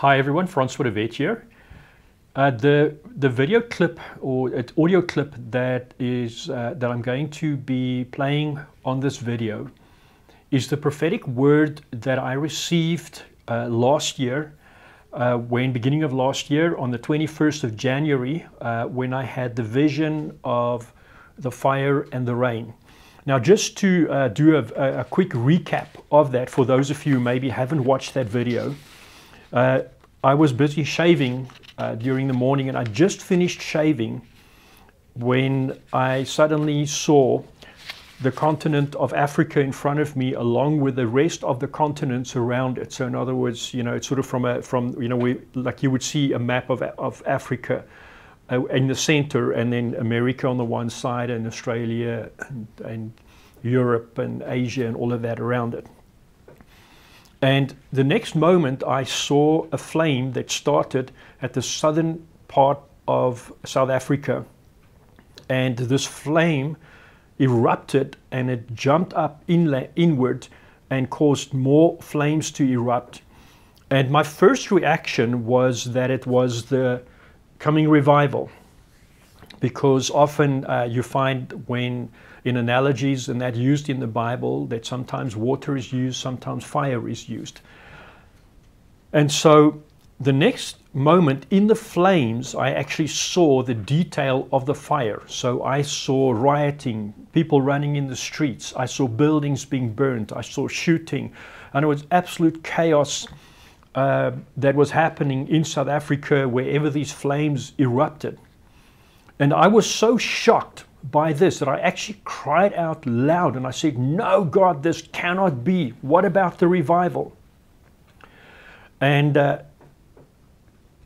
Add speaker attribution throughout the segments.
Speaker 1: Hi everyone, Francois de Wet here. Uh, the the video clip or audio clip that is uh, that I'm going to be playing on this video is the prophetic word that I received uh, last year, uh, when beginning of last year on the 21st of January, uh, when I had the vision of the fire and the rain. Now, just to uh, do a, a, quick recap of that for those of you who maybe haven't watched that video. Uh, I was busy shaving uh, during the morning and I just finished shaving when I suddenly saw the continent of Africa in front of me along with the rest of the continents around it. So in other words, you know, it's sort of from a, from, you know, we, like you would see a map of, of Africa uh, in the center and then America on the one side and Australia and, and Europe and Asia and all of that around it. And the next moment, I saw a flame that started at the southern part of South Africa. And this flame erupted and it jumped up inla- inward and caused more flames to erupt. And my first reaction was that it was the coming revival. Because often uh, you find when in analogies and that used in the Bible that sometimes water is used, sometimes fire is used. And so the next moment in the flames, I actually saw the detail of the fire. So I saw rioting, people running in the streets, I saw buildings being burned, I saw shooting, and it was absolute chaos. Uh, that was happening in South Africa wherever these flames erupted. And I was so shocked by this that I actually cried out loud and I said, No, God, this cannot be. What about the revival? And uh,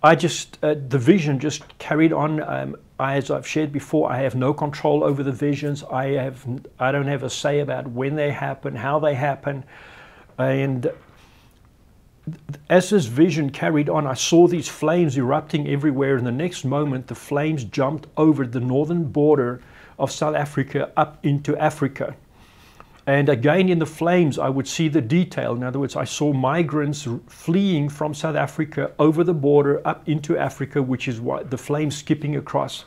Speaker 1: I just, uh, the vision just carried on. Um, as I've shared before, I have no control over the visions. I have, I don't have a say about when they happen, how they happen, and as this vision carried on, I saw these flames erupting everywhere. And the next moment, the flames jumped over the northern border of South Africa up into Africa. And again, in the flames, I would see the detail. In other words, I saw migrants fleeing from South Africa over the border up into Africa, which is what the flames skipping across.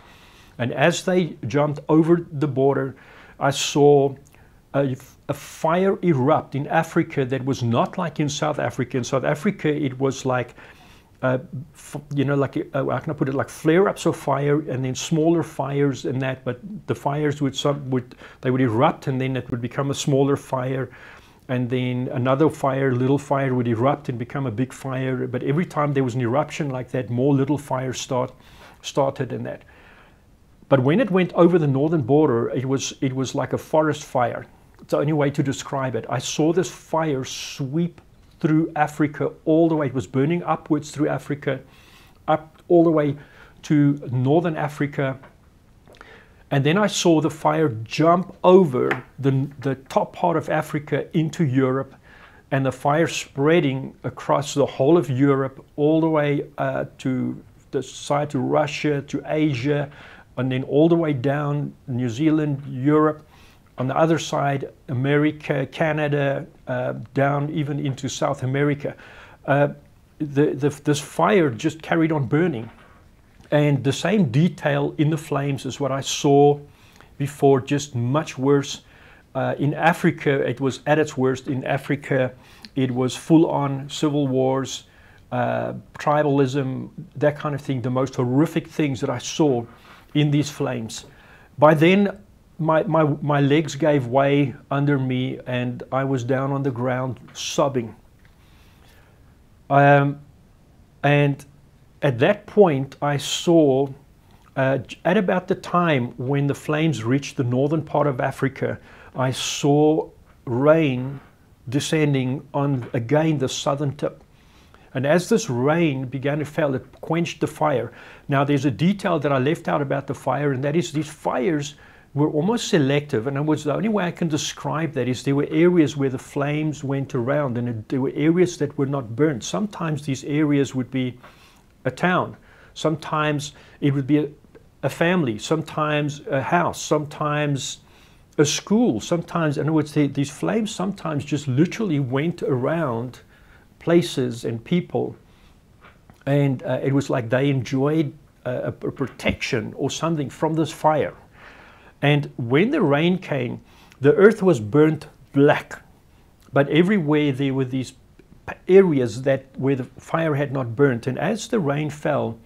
Speaker 1: And as they jumped over the border, I saw a, a, fire erupt in Africa that was not like in South Africa. In South Africa, it was like uh, you know, like uh, how can I put it, like flare-ups of fire and then smaller fires and that. But the fires would some would they would erupt and then it would become a smaller fire, and then another fire, little fire would erupt and become a big fire. But every time there was an eruption like that, more little fires start started and that. But when it went over the northern border, it was it was like a forest fire. It's the only way to describe it. I saw this fire sweep through Africa all the way. It was burning upwards through Africa, up all the way to northern Africa. And then I saw the fire jump over the, the top part of Africa into Europe, and the fire spreading across the whole of Europe, all the way uh, to the side to Russia, to Asia, and then all the way down New Zealand, Europe on the other side, America, Canada, uh, down even into South America. Uh, the, the, this fire just carried on burning. And the same detail in the flames is what I saw before, just much worse. Uh, in Africa, it was at its worst. In Africa, it was full on civil wars, uh, tribalism, that kind of thing, the most horrific things that I saw in these flames. By then, my, my, my legs gave way under me and I was down on the ground sobbing. Um, and at that point, I saw, uh, at about the time when the flames reached the northern part of Africa, I saw rain descending on again the southern tip. And as this rain began to fall, it quenched the fire. Now, there's a detail that I left out about the fire, and that is these fires were almost selective. And it was the only way I can describe that is there were areas where the flames went around and there were areas that were not burnt. Sometimes these areas would be a town. Sometimes it would be a, a family. Sometimes a house. Sometimes a school. Sometimes, in other words, they, these flames sometimes just literally went around places and people. and uh, it was like they enjoyed a, a protection or something from this fire. And when the rain came, the earth was burnt black, but everywhere there were these areas that where the fire had not burnt. And as the rain fell,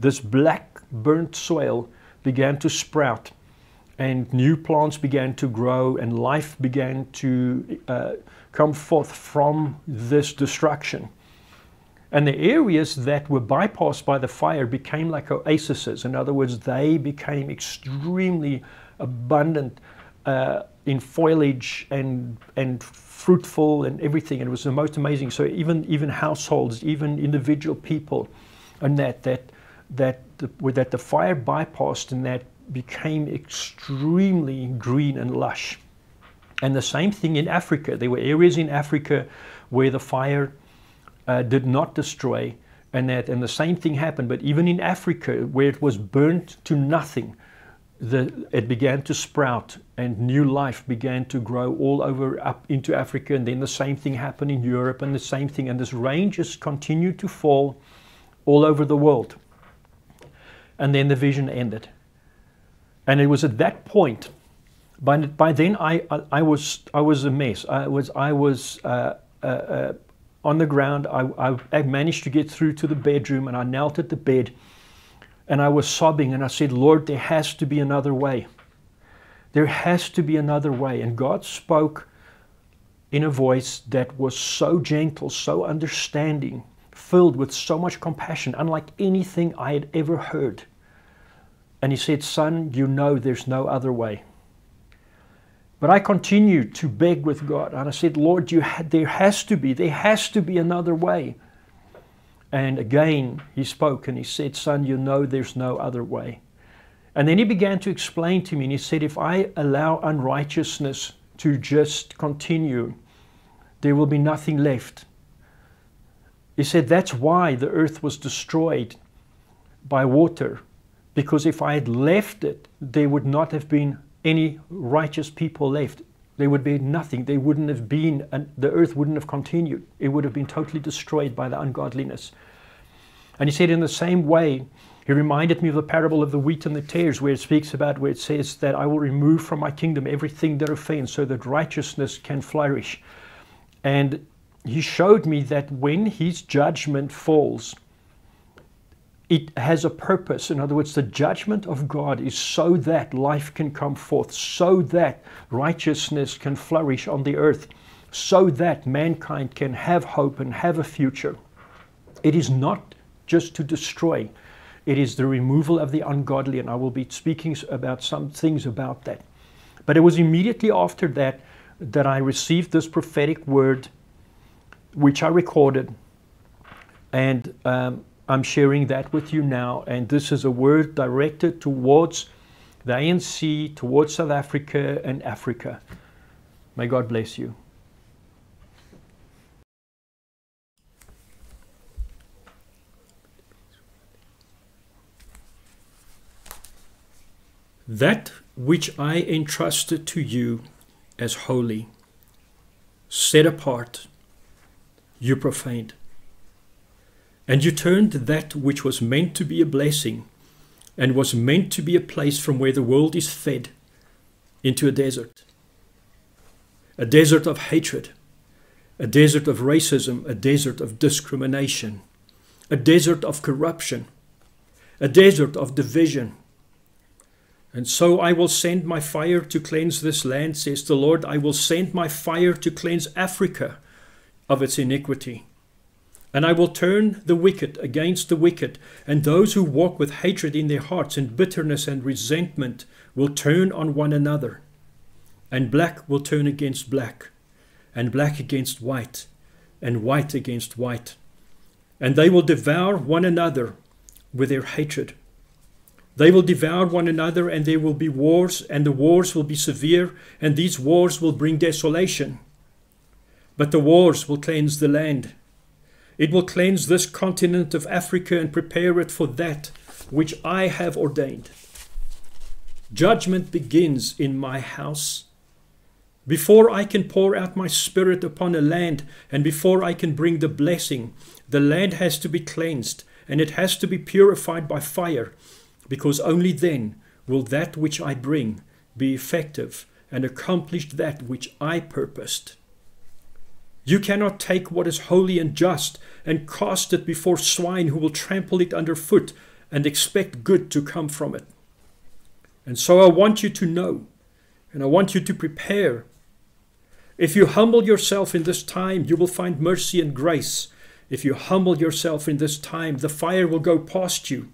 Speaker 1: this black burnt soil began to sprout, and new plants began to grow, and life began to uh, come forth from this destruction. And the areas that were bypassed by the fire became like oases. In other words, they became extremely abundant uh, in foliage and, and fruitful and everything. And it was the most amazing. So even, even households, even individual people, and that, that, that, the, that the fire bypassed and that became extremely green and lush. And the same thing in Africa. There were areas in Africa where the fire uh, did not destroy, and that and the same thing happened. But even in Africa, where it was burnt to nothing, the, it began to sprout, and new life began to grow all over up into Africa. And then the same thing happened in Europe, and the same thing. And this rain just continued to fall all over the world. And then the vision ended. And it was at that point. By, by then, I, I, I was I was a mess. I was I was uh, uh, uh on the ground. I, I, I managed to get through to the bedroom and I knelt at the bed and I was sobbing and I said, Lord, there has to be another way. There has to be another way. And God spoke in a voice that was so gentle, so understanding, filled with so much compassion, unlike anything I had ever heard. And He said, Son, you know there's no other way. But I continued to beg with God. And I said, Lord, you there has to be, there has to be another way. And again, he spoke and he said, Son, you know there's no other way. And then he began to explain to me, and he said, If I allow unrighteousness to just continue, there will be nothing left. He said, That's why the earth was destroyed by water, because if I had left it, there would not have been any righteous people left. There would be nothing. There wouldn't have been, and the earth wouldn't have continued. It would have been totally destroyed by the ungodliness. And he said, in the same way, he reminded me of the parable of the wheat and the tares, where it speaks about, where it says that I will remove from my kingdom everything that offends, so that righteousness can flourish. And he showed me that when his judgment falls, it has a purpose. In other words, the judgment of God is so that life can come forth, so that righteousness can flourish on the earth, so that mankind can have hope and have a future. It is not just to destroy, it is the removal of the ungodly, and I will be speaking about some things about that. But it was immediately after that that I received this prophetic word, which I recorded. And um, I'm sharing that with you now. And this is a word directed towards the ANC, towards South Africa and Africa. May God bless you. That which I entrusted to you as holy, set apart, you profaned. And you turned that which was meant to be a blessing and was meant to be a place from where the world is fed into a desert. A desert of hatred, a desert of racism, a desert of discrimination, a desert of corruption, a desert of division. And so I will send my fire to cleanse this land, says the Lord. I will send my fire to cleanse Africa of its iniquity. And I will turn the wicked against the wicked, and those who walk with hatred in their hearts and bitterness and resentment will turn on one another. And black will turn against black, and black against white, and white against white. And they will devour one another with their hatred. They will devour one another, and there will be wars, and the wars will be severe, and these wars will bring desolation. But the wars will cleanse the land it will cleanse this continent of Africa and prepare it for that which I have ordained. Judgment begins in my house, Before I can pour out my spirit upon a land and before I can bring the blessing, the land has to be cleansed and it has to be purified by fire, because only then will that which I bring be effective and accomplish that which I purposed. You cannot take what is holy and just and cast it before swine who will trample it underfoot and expect good to come from it. And so I want you to know, and I want you to prepare. If you humble yourself in this time, you will find mercy and grace. If you humble yourself in this time, the fire will go past you.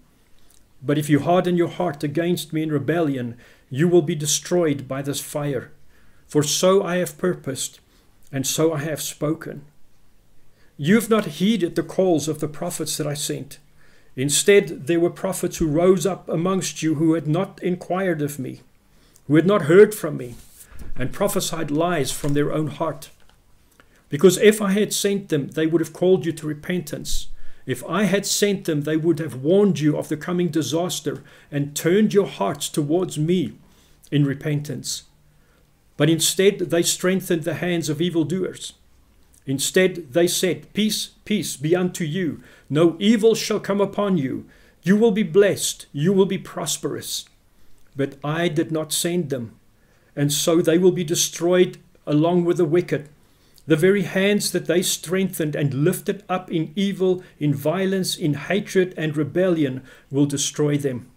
Speaker 1: But if you harden your heart against me in rebellion, you will be destroyed by this fire. For so I have purposed, and so I have spoken. You have not heeded the calls of the prophets that I sent. Instead, there were prophets who rose up amongst you who had not inquired of me, who had not heard from me, and prophesied lies from their own heart. Because if I had sent them, they would have called you to repentance. If I had sent them, they would have warned you of the coming disaster and turned your hearts towards me in repentance. But instead, they strengthened the hands of evildoers. Instead, they said, Peace, peace be unto you. No evil shall come upon you. You will be blessed. You will be prosperous. But I did not send them. And so they will be destroyed along with the wicked. The very hands that they strengthened and lifted up in evil, in violence, in hatred and rebellion will destroy them.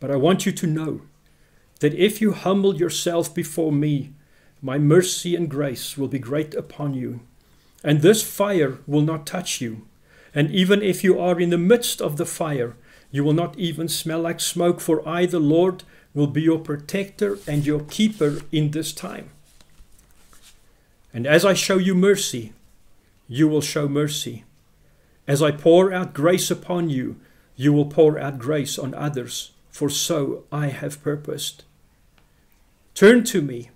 Speaker 1: But I want you to know that if you humble yourself before me, my mercy and grace will be great upon you, and this fire will not touch you. And even if you are in the midst of the fire, you will not even smell like smoke, for I, the Lord, will be your protector and your keeper in this time. And as I show you mercy, you will show mercy. As I pour out grace upon you, you will pour out grace on others, for so I have purposed. Turn to me.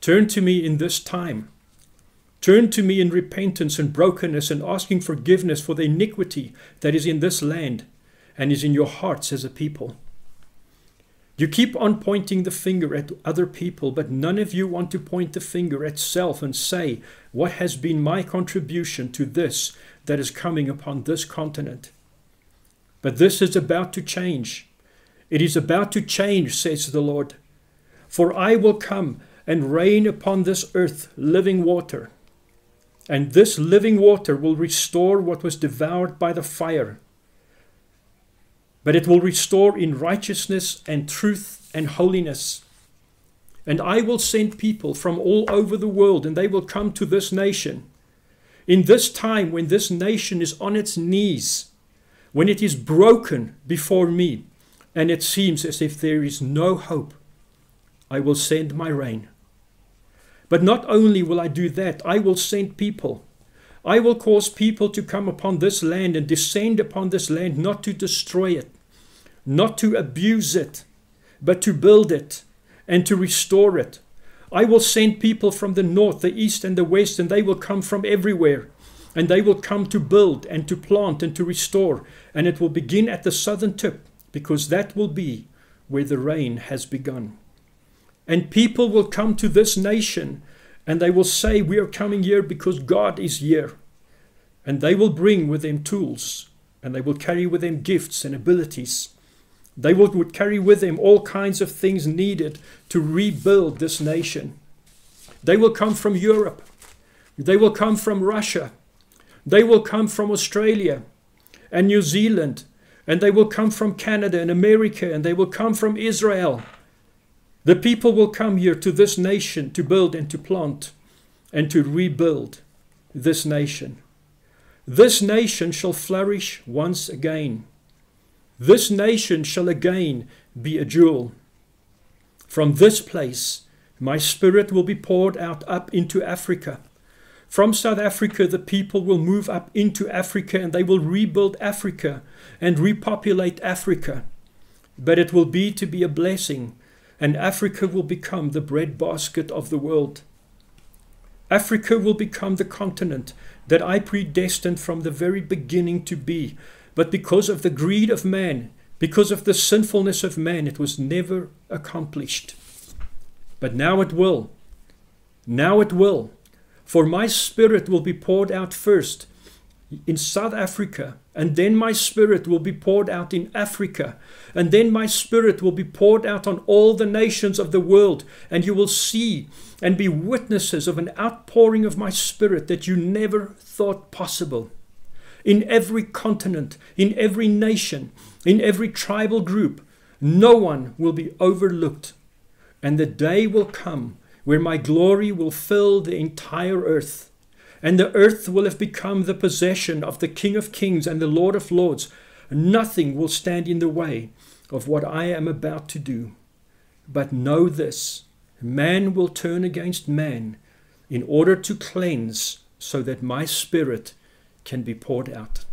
Speaker 1: Turn to me in this time. Turn to me in repentance and brokenness and asking forgiveness for the iniquity that is in this land and is in your hearts as a people. You keep on pointing the finger at other people, but none of you want to point the finger at self and say, What has been my contribution to this that is coming upon this continent? But this is about to change. It is about to change, says the Lord. For I will come and rain upon this earth living water. And this living water will restore what was devoured by the fire. But it will restore in righteousness and truth and holiness. And I will send people from all over the world, and they will come to this nation. In this time when this nation is on its knees, when it is broken before me, and it seems as if there is no hope, I will send my rain. But not only will I do that, I will send people. I will cause people to come upon this land and descend upon this land not to destroy it, not to abuse it, but to build it and to restore it. I will send people from the north, the east, and the west, and they will come from everywhere. And they will come to build and to plant and to restore. And it will begin at the southern tip, because that will be where the rain has begun. And people will come to this nation and they will say, We are coming here because God is here. And they will bring with them tools and they will carry with them gifts and abilities. They will, carry with them all kinds of things needed to rebuild this nation. They will come from Europe. They will come from Russia. They will come from Australia and New Zealand. And they will come from Canada and America. And they will come from Israel. The people will come here to this nation to build and to plant and to rebuild this nation. This nation shall flourish once again. This nation shall again be a jewel. From this place, my spirit will be poured out up into Africa. From South Africa, the people will move up into Africa and they will rebuild Africa and repopulate Africa. But it will be to be a blessing and Africa will become the breadbasket of the world. Africa will become the continent that I predestined from the very beginning to be. But because of the greed of man, because of the sinfulness of man, it was never accomplished. But now it will, Now it will, for my spirit will be poured out first in South Africa, and then my spirit will be poured out in Africa, and then my spirit will be poured out on all the nations of the world, and you will see and be witnesses of an outpouring of my spirit that you never thought possible. In every continent, in every nation, in every tribal group, no one will be overlooked. And the day will come where my glory will fill the entire earth. And the earth will have become the possession of the King of Kings and the Lord of Lords. And nothing will stand in the way of what I am about to do. But know this man will turn against man in order to cleanse so that my spirit can be poured out.